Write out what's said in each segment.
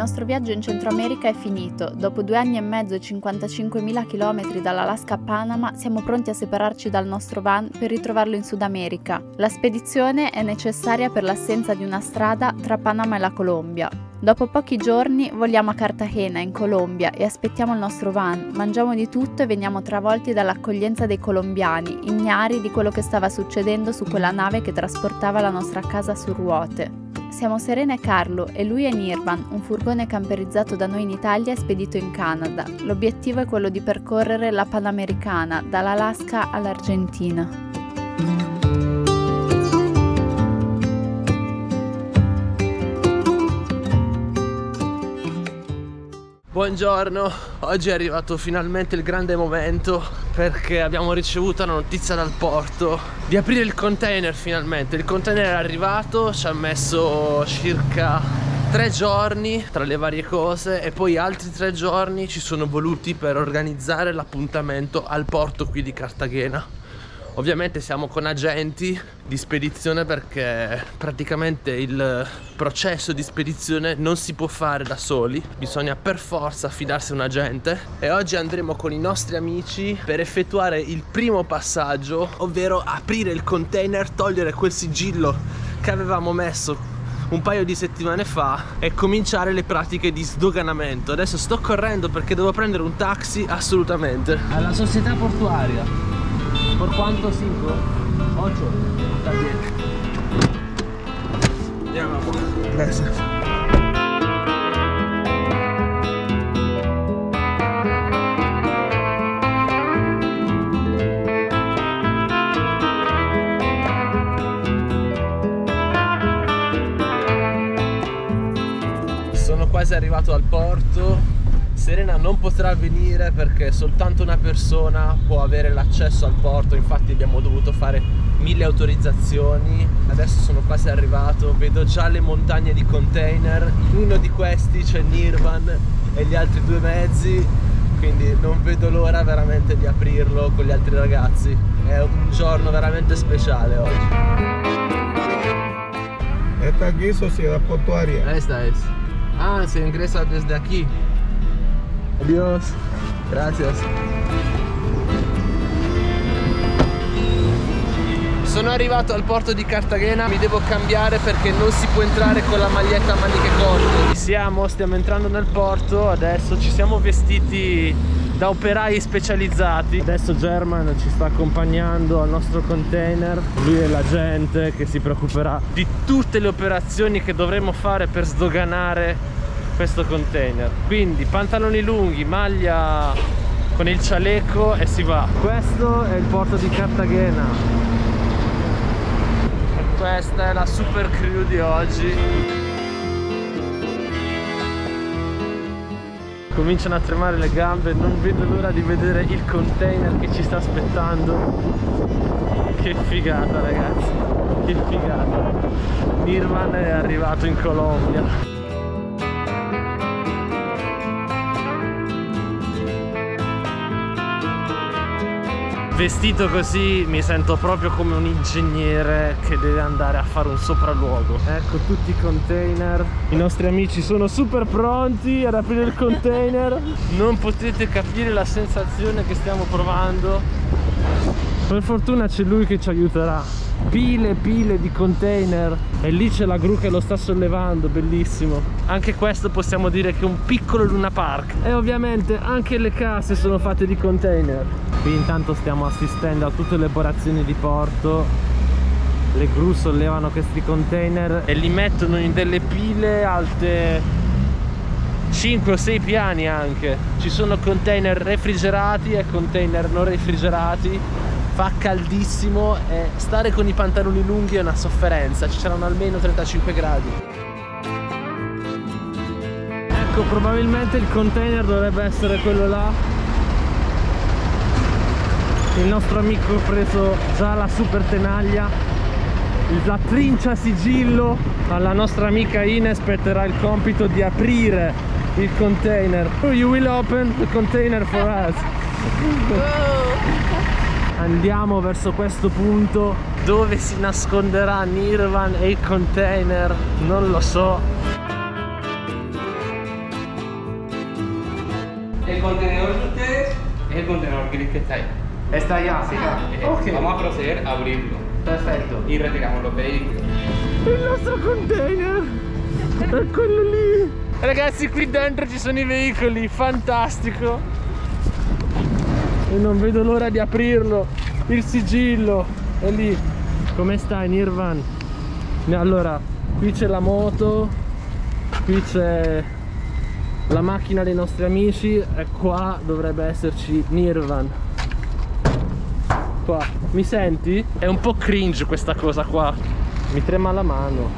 nostro viaggio in Centro America è finito. Dopo due anni e mezzo e 55.000 km dall'Alaska a Panama, siamo pronti a separarci dal nostro van per ritrovarlo in Sud America. La spedizione è necessaria per l'assenza di una strada tra Panama e la Colombia. Dopo pochi giorni voliamo a Cartagena, in Colombia, e aspettiamo il nostro van, mangiamo di tutto e veniamo travolti dall'accoglienza dei colombiani, ignari di quello che stava succedendo su quella nave che trasportava la nostra casa su ruote. Siamo Serena e Carlo e lui è Nirvan, un furgone camperizzato da noi in Italia e spedito in Canada. L'obiettivo è quello di percorrere la Panamericana dall'Alaska all'Argentina. Buongiorno, oggi è arrivato finalmente il grande momento perché abbiamo ricevuto la notizia dal porto di aprire il container finalmente. Il container è arrivato, ci ha messo circa tre giorni tra le varie cose e poi altri tre giorni ci sono voluti per organizzare l'appuntamento al porto qui di Cartagena. Ovviamente siamo con agenti di spedizione perché praticamente il processo di spedizione non si può fare da soli, bisogna per forza affidarsi a un agente e oggi andremo con i nostri amici per effettuare il primo passaggio, ovvero aprire il container, togliere quel sigillo che avevamo messo un paio di settimane fa e cominciare le pratiche di sdoganamento. Adesso sto correndo perché devo prendere un taxi assolutamente. Alla società portuaria. ¿Por cuánto? ¿Cinco? ¿Ocho? Está bien. Ya, vamos. Gracias. Sono quasi arrivato al porto Serena non potrà venire perché soltanto una persona può avere l'accesso al porto, infatti abbiamo dovuto fare mille autorizzazioni. Adesso sono quasi arrivato, vedo già le montagne di container, in uno di questi c'è Nirvan e gli altri due mezzi, quindi non vedo l'ora veramente di aprirlo con gli altri ragazzi. È un giorno veramente speciale oggi. Esta aquí Sociedad Portuaria. Esta es. Ah, se ingresa desde aquí. Adiós. Gracias. Sono arrivato al porto di Cartagena, mi devo cambiare perché non si può entrare con la maglietta a maniche corte. Siamo, stiamo entrando nel porto, adesso ci siamo vestiti da operai specializzati. Adesso German ci sta accompagnando al nostro container, lui è l'agente che si preoccuperà di tutte le operazioni che dovremo fare per sdoganare questo container. Quindi pantaloni lunghi maglia con il cialecco e si va. Questo è il porto di Cartagena. E questa è la super crew di oggi. Cominciano a tremare le gambe non vedo l'ora di vedere il container che ci sta aspettando. Che figata ragazzi. Che figata. Nirvan è arrivato in Colombia vestito così mi sento proprio come un ingegnere che deve andare a fare un sopralluogo. Ecco tutti i container. I nostri amici sono super pronti ad aprire il container. Non potete capire la sensazione che stiamo provando. Per fortuna c'è lui che ci aiuterà. Pile pile di container. E lì c'è la gru che lo sta sollevando bellissimo. Anche questo possiamo dire che è un piccolo Luna Park. E ovviamente anche le casse sono fatte di container qui intanto stiamo assistendo a tutte le operazioni di porto. Le gru sollevano questi container e li mettono in delle pile alte 5 o 6 piani anche. Ci sono container refrigerati e container non refrigerati. Fa caldissimo e stare con i pantaloni lunghi è una sofferenza. Ci saranno almeno 35 gradi. Ecco probabilmente il container dovrebbe essere quello là il nostro amico ha preso già la super tenaglia la trincia sigillo. Alla nostra amica Ines spetterà il compito di aprire il container. Oh, you will open the container for us. Andiamo verso questo punto dove si nasconderà Nirvan e il container. Non lo so. El contenedor de ustedes es el contenedor que está ahí. Está allá. Sí, eh, Ok. Vamos a proceder a abrirlo Perfetto. y retiramos los vehículos. Il nostro container è quello lì. Ragazzi, qui dentro ci sono i veicoli, fantastico. E non vedo l'ora di aprirlo. Il sigillo è lì. Come stai, Nirvan? Allora, qui c'è la moto, qui c'è la macchina dei nostri amici e qua dovrebbe esserci Nirvan. Qua, mi senti? È un po' cringe questa cosa qua. Mi trema la mano.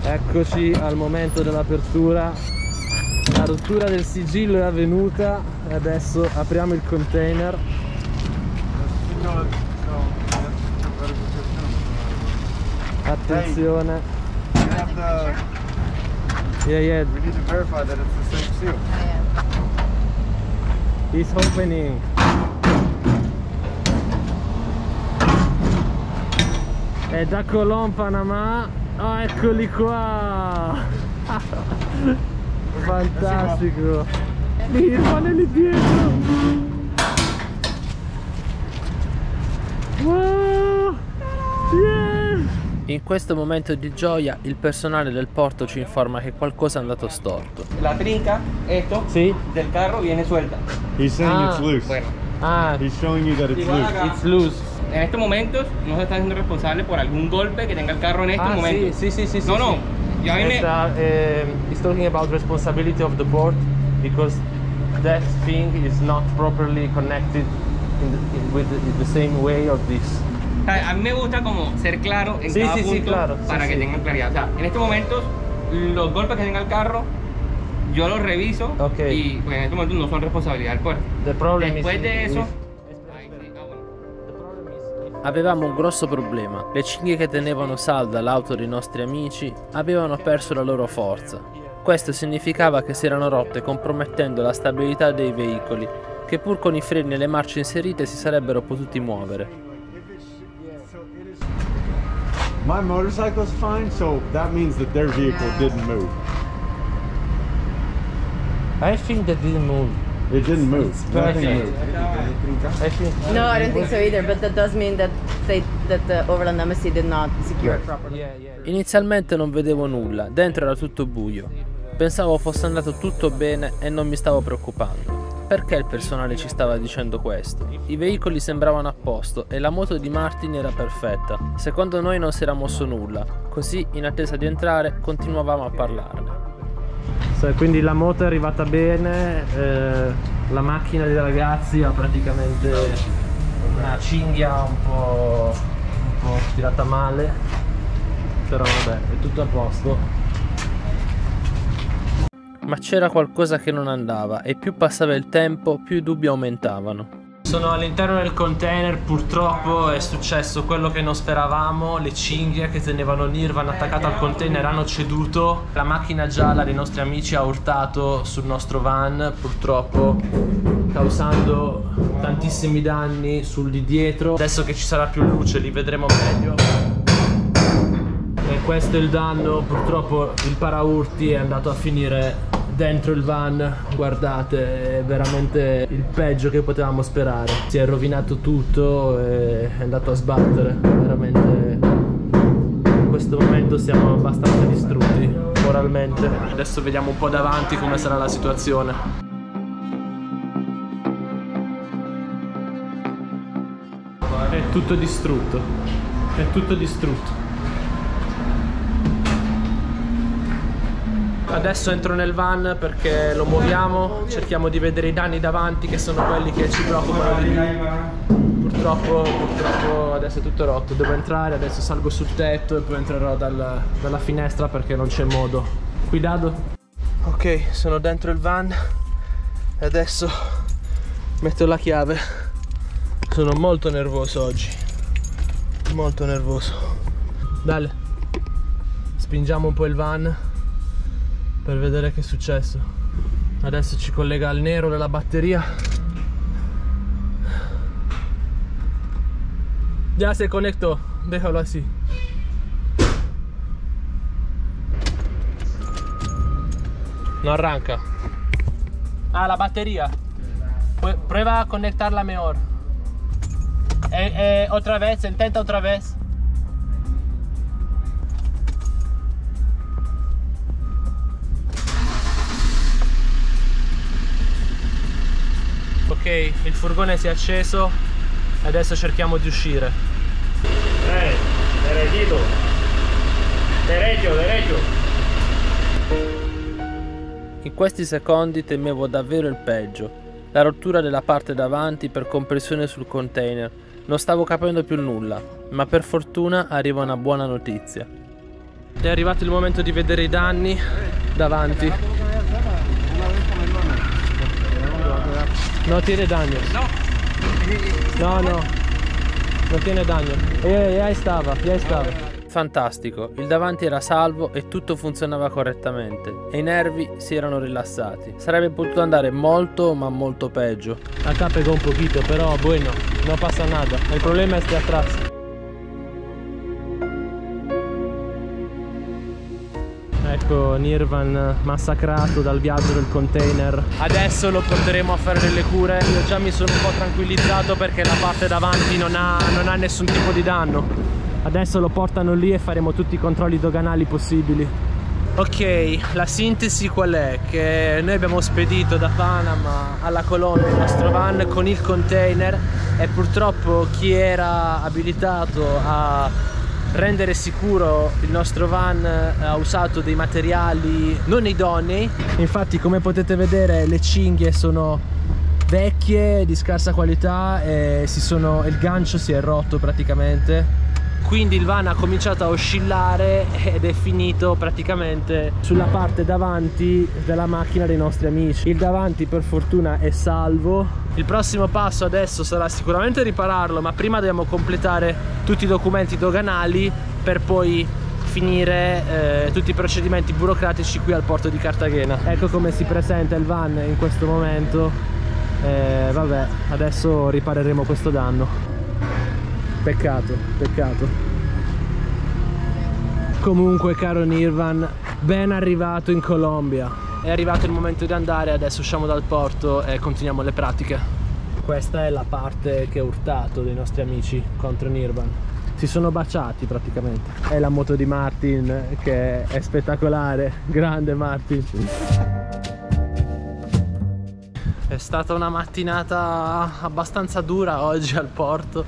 Eccoci al momento dell'apertura. La rottura del sigillo è avvenuta e adesso apriamo il container. Attenzione. Yeah, yeah, we need to verify that it's the same seal. it's opening. È da Colón, Panama. Ah, eccoli qua. Fantastico. Rimane lì dietro. Wow. Yeah. In questo momento di gioia il personale del porto ci informa che qualcosa è andato storto. La trinca, esto, Sì? del carro viene suelta. He's saying Ah. it's loose. Bueno, Ah, He's showing you that it's Igual loose. acá. it's loose. en estos momentos no se está haciendo responsable por algún golpe que tenga el carro en estos Ah, momentos. sì, sì, sì, sì, No, no, yo a mí me... It's, uh, um, it's talking about responsibility of the port because that thing is not properly connected in the, in, with the, in the same way of this. O sea, a mí me gusta como ser claro en Sí, cada sí, sí, punto claro, sí, para que sí. tengan claridad. O sea, en estos momentos, los golpes que tenga el carro, yo los reviso Ok. y pues, en estos momentos no son responsabilidad del puerto. Después is de eso... ah. Avevamo un grosso problema. Le cinghie che tenevano salda l'auto dei nostri amici avevano perso la loro forza. Questo significava che si erano rotte compromettendo la stabilità dei veicoli, che pur con i freni e le marce inserite si sarebbero potuti muovere. My motorcycle's fine, so that means that their vehicle didn't move. I think that didn't move. It didn't move. Nothing perfect. moved. I think No, I don't think so either. But that does mean that they that the Overland Embassy did not secure it properly. Inizialmente non vedevo nulla, dentro era tutto buio. Pensavo fosse andato tutto bene e non mi stavo preoccupando. Perché il personale ci stava dicendo questo? I veicoli sembravano a posto e la moto di Martin era perfetta. Secondo noi non si era mosso nulla, così in attesa di entrare continuavamo a parlarne. Quindi la moto è arrivata bene, eh, la macchina dei ragazzi ha praticamente una cinghia un po', un po' tirata male, però vabbè, è tutto a posto. Ma c'era qualcosa che non andava e più passava il tempo, più i dubbi aumentavano. Sono all'interno del container, purtroppo è successo quello che non speravamo, le cinghie che tenevano Nirvan attaccate al container hanno ceduto, la macchina gialla dei nostri amici ha urtato sul nostro van, purtroppo causando tantissimi danni sul di dietro. Adesso che ci sarà più luce li vedremo meglio. E questo è il danno, purtroppo il paraurti è andato a finire dentro il van, guardate, è veramente il peggio che potevamo sperare. Si è rovinato tutto e è andato a sbattere, veramente in questo momento siamo abbastanza distrutti moralmente. Adesso vediamo un po' davanti come sarà la situazione. È tutto distrutto, è tutto distrutto. Adesso entro nel van perché lo muoviamo, cerchiamo di vedere i danni davanti che sono quelli che ci preoccupano di più. Purtroppo, purtroppo adesso è tutto rotto, devo entrare, adesso salgo sul tetto e poi entrerò dal- dalla finestra perché non c'è modo. Cuidado. Ok, sono dentro il van e adesso metto la chiave. Sono molto nervoso oggi, molto nervoso. Dale, spingiamo un po' il van per vedere che è successo. Adesso ci collega al nero della batteria. Ya se conectó, déjalo así. No arranca. Ah, la batteria. prueba a conectarla mejor. Eh, eh, otra vez, intenta otra vez. Ok, il furgone si è acceso e adesso cerchiamo di uscire. Eh, derechito. Derecho, derecho. In questi secondi temevo davvero il peggio. La rottura della parte davanti per compressione sul container. Non stavo capendo più nulla, ma per fortuna arriva una buona notizia. È arrivato il momento di vedere i danni davanti. No tiene daños. No, no. Non tiene daño. Eh, ya stava, ya stava. Fantastico, il davanti era salvo e tutto funzionava correttamente e i nervi si erano rilassati. Sarebbe potuto andare molto ma molto peggio. Acá pegó un poquito, però bueno, no pasa nada. Il problema è este atrás. Ecco Nirvan massacrato dal viaggio del container. Adesso lo porteremo a fare delle cure. Io già mi sono un po' tranquillizzato perché la parte davanti non ha, non ha nessun tipo di danno. Adesso lo portano lì e faremo tutti i controlli doganali possibili. Ok, la sintesi qual è? Che noi abbiamo spedito da Panama alla Colombia il nostro van con il container e purtroppo chi era abilitato a rendere sicuro il nostro van eh, ha usato dei materiali non idonei. Infatti come potete vedere le cinghie sono vecchie di scarsa qualità e sono, il gancio si è rotto praticamente quindi il van ha cominciato a oscillare ed è finito praticamente sulla parte davanti della macchina dei nostri amici. Il davanti per fortuna è salvo. Il prossimo passo adesso sarà sicuramente ripararlo ma prima dobbiamo completare tutti i documenti doganali per poi finire eh, tutti i procedimenti burocratici qui al porto di Cartagena. Ecco come si presenta il van in questo momento. Eh, vabbè adesso ripareremo questo danno Peccato, peccato. Comunque caro Nirvan, ben arrivato in Colombia. È arrivato il momento di andare, adesso usciamo dal porto e continuiamo le pratiche. Questa è la parte che ha urtato dei nostri amici contro Nirvan. Si sono baciati praticamente. È la moto di Martin che è spettacolare. Grande Martin. È stata una mattinata abbastanza dura oggi al porto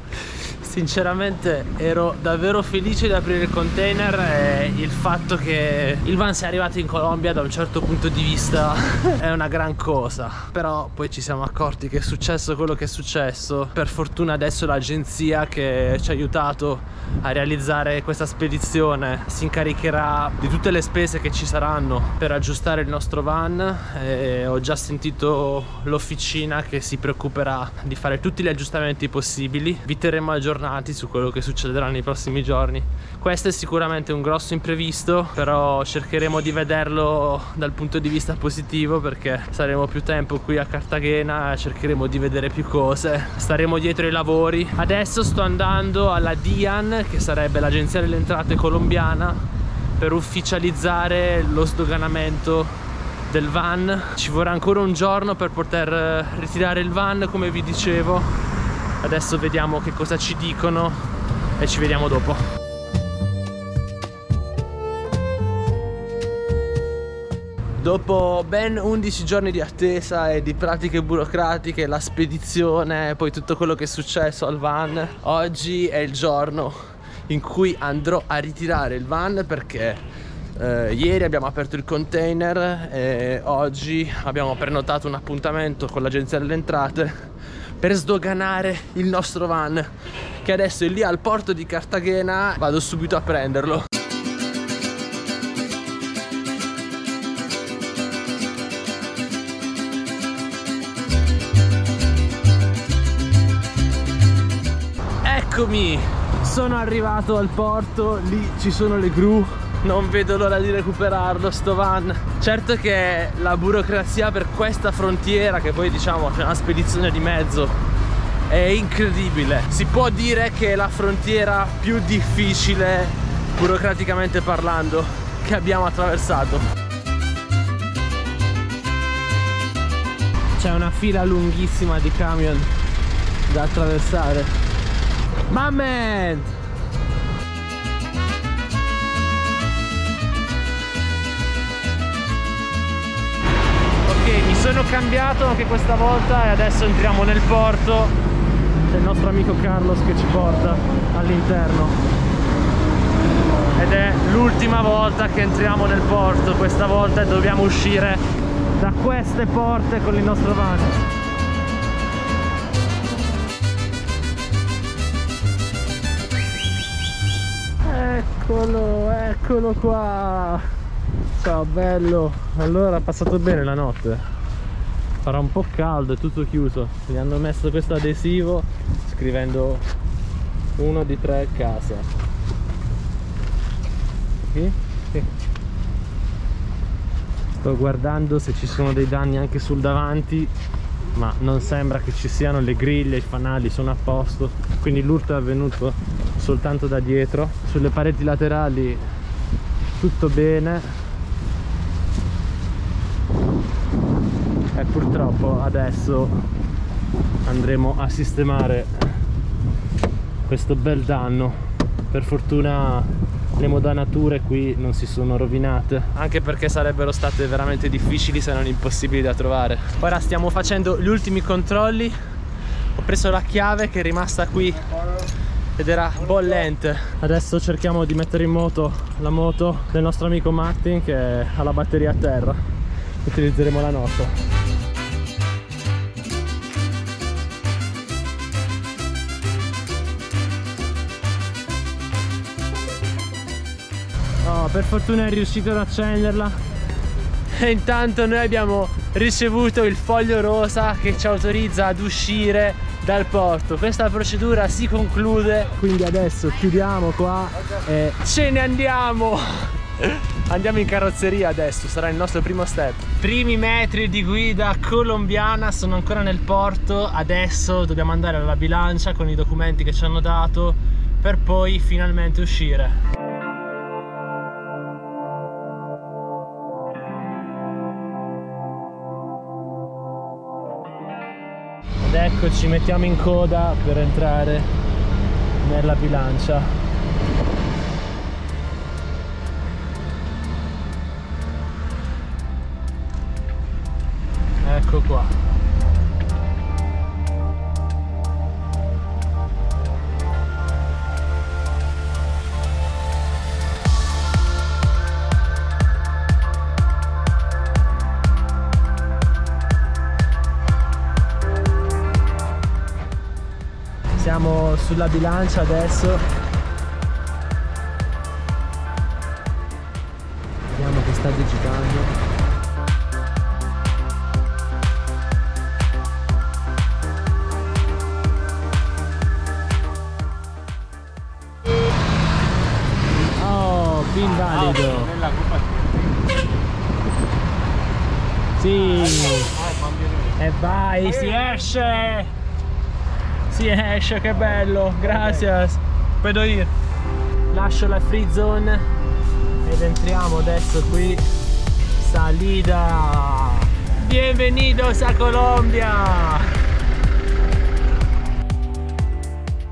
sinceramente ero davvero felice di aprire il container e il fatto che il van sia arrivato in Colombia da un certo punto di vista è una gran cosa. Però poi ci siamo accorti che è successo quello che è successo. Per fortuna adesso l'agenzia che ci ha aiutato a realizzare questa spedizione si incaricherà di tutte le spese che ci saranno per aggiustare il nostro van. E ho già sentito l'officina che si preoccuperà di fare tutti gli aggiustamenti possibili. Vi terremo aggiornati aggiornati su quello che succederà nei prossimi giorni. Questo è sicuramente un grosso imprevisto però cercheremo di vederlo dal punto di vista positivo perché saremo più tempo qui a Cartagena cercheremo di vedere più cose. Staremo dietro ai lavori. Adesso sto andando alla DIAN che sarebbe l'agenzia delle entrate colombiana per ufficializzare lo sdoganamento del van. Ci vorrà ancora un giorno per poter eh, ritirare il van come vi dicevo adesso vediamo che cosa ci dicono e ci vediamo dopo. Dopo ben 11 giorni di attesa e di pratiche burocratiche, la spedizione, poi tutto quello che è successo al van, oggi è il giorno in cui andrò a ritirare il van perché eh, ieri abbiamo aperto il container e oggi abbiamo prenotato un appuntamento con l'agenzia delle entrate per sdoganare il nostro van che adesso è lì al porto di Cartagena. Vado subito a prenderlo. Eccomi, sono arrivato al porto, lì ci sono le gru. Non vedo l'ora di recuperarlo sto van certo che la burocrazia per questa frontiera che poi diciamo c'è una spedizione di mezzo è incredibile. Si può dire che è la frontiera più difficile burocraticamente parlando che abbiamo attraversato. C'è una fila lunghissima di camion da attraversare. Ma sono cambiato anche questa volta e adesso entriamo nel porto il nostro amico Carlos che ci porta all'interno. Ed è l'ultima volta che entriamo nel porto questa volta dobbiamo uscire da queste porte con il nostro van eccolo eccolo qua. Ciao bello. Allora ha passato bene la notte farà un po' caldo è tutto chiuso. Gli hanno messo questo adesivo scrivendo uno di tre casa. Sì? Sì. sto guardando se ci sono dei danni anche sul davanti ma non sembra che ci siano. Le griglie, i fanali sono a posto. Quindi l'urto è avvenuto soltanto da dietro. Sulle pareti laterali tutto bene purtroppo adesso andremo a sistemare questo bel danno. Per fortuna le modanature qui non si sono rovinate. Anche perché sarebbero state veramente difficili se non impossibili da trovare. Ora stiamo facendo gli ultimi controlli. Ho preso la chiave che è rimasta qui ed era bollente. Adesso cerchiamo di mettere in moto la moto del nostro amico Martin che ha la batteria a terra. Utilizzeremo la nostra Per fortuna è riuscito ad accenderla. E intanto noi abbiamo ricevuto il foglio rosa che ci autorizza ad uscire dal porto. Questa procedura si conclude. Quindi adesso chiudiamo qua e ce ne andiamo! Andiamo in carrozzeria adesso sarà il nostro primo step. Primi metri di guida colombiana sono ancora nel porto. Adesso dobbiamo andare alla bilancia con i documenti che ci hanno dato per poi finalmente uscire ed eccoci mettiamo in coda per entrare nella bilancia. Ecco qua siamo sulla bilancia adesso. Vediamo che sta digitando. Oh pin valido sì e vai si esce si esce che bello gracias. Puedo ir lascio la free zone ed entriamo adesso qui. Salida. Bienvenidos a Colombia.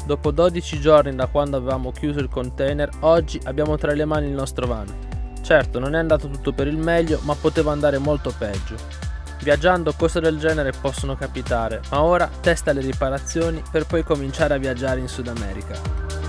Dopo 12 giorni da quando avevamo chiuso il container, oggi abbiamo tra le mani il nostro van. Certo, non è andato tutto per il meglio, ma poteva andare molto peggio. Viaggiando cose del genere possono capitare, ma ora testa le riparazioni per poi cominciare a viaggiare in Sud America.